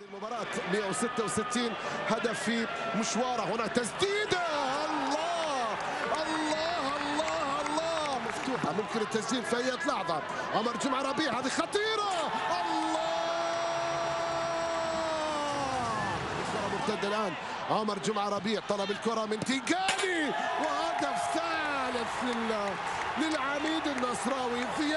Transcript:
هذه المباراة. 166 هدف في مشواره هنا تسديدة الله! الله! الله! الله! مفتوحة. ممكن التسجيل في أي لحظة. عمر جمعة ربيع. هذه خطيرة. الله! الكرة مرتدة الآن. عمر جمعة ربيع. طلب الكرة من تيجاني وهدف ثالث لل- للعميد النصراوي. في